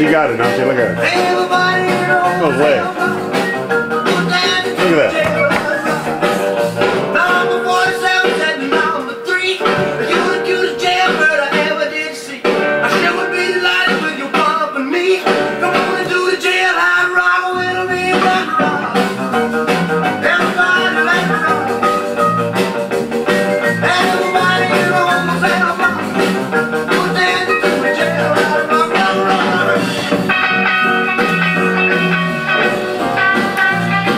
She got it, don't she? Look at her. Those. Look at that.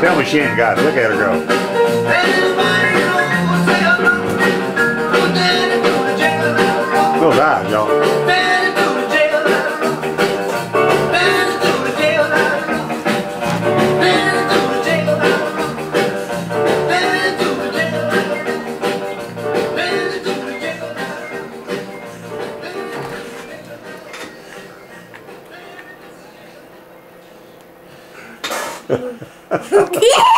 Tell me she ain't got it. Look at her go. Those eyes, y'all. o quê?